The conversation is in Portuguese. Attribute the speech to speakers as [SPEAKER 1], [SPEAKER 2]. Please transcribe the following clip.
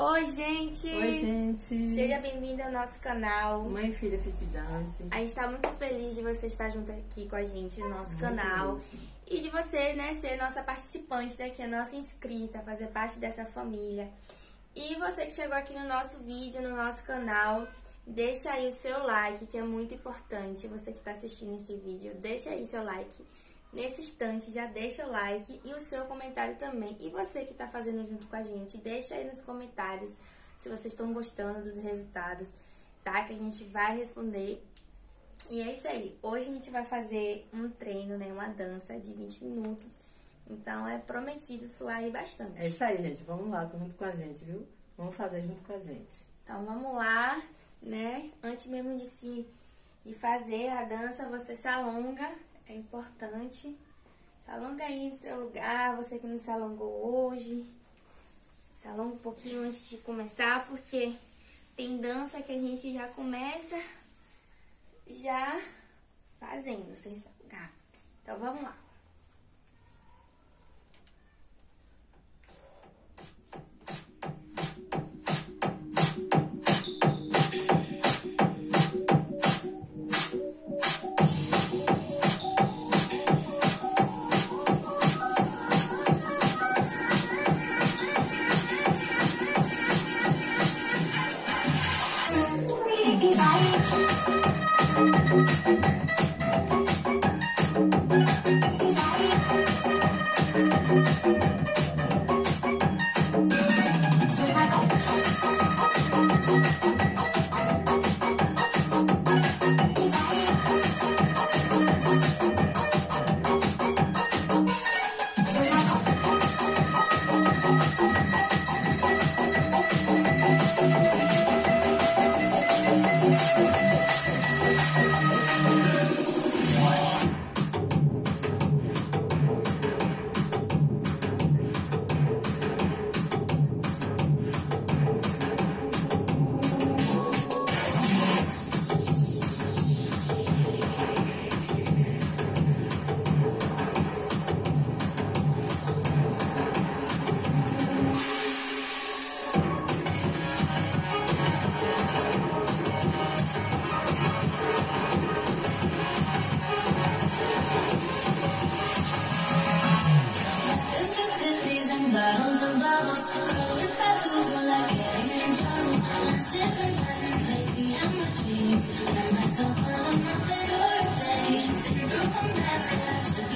[SPEAKER 1] Oi, gente!
[SPEAKER 2] Oi, gente!
[SPEAKER 1] Seja bem-vindo ao nosso canal.
[SPEAKER 2] Mãe e filha fit dance.
[SPEAKER 1] A gente tá muito feliz de você estar junto aqui com a gente no nosso
[SPEAKER 2] Muito
[SPEAKER 1] canal.
[SPEAKER 2] mesmo.
[SPEAKER 1] E de você, né, ser nossa participante daqui, a nossa inscrita, fazer parte dessa família. E você que chegou aqui no nosso vídeo, no nosso canal, deixa aí o seu like, que é muito importante. Você que tá assistindo esse vídeo, deixa aí seu like. Nesse instante, já deixa o like e o seu comentário também. E você que tá fazendo junto com a gente, deixa aí nos comentários se vocês estão gostando dos resultados, tá? Que a gente vai responder e é isso aí. Hoje a gente vai fazer um treino, né? Uma dança de 20 minutos. Então é prometido suar aí bastante.
[SPEAKER 2] É isso aí, gente. Vamos lá junto com a gente, viu? Vamos fazer junto com a gente.
[SPEAKER 1] Então vamos lá, né? Antes mesmo de se de fazer a dança, você se alonga. É importante. Se alonga aí no seu lugar, você que não se alongou hoje. Se alonga um pouquinho antes de começar, porque tem dança que a gente já começa já fazendo, sem se alongar. Então vamos lá.
[SPEAKER 3] Thank you. shits and running, lazy on the I let myself out on my favorite day. Sitting through some bad.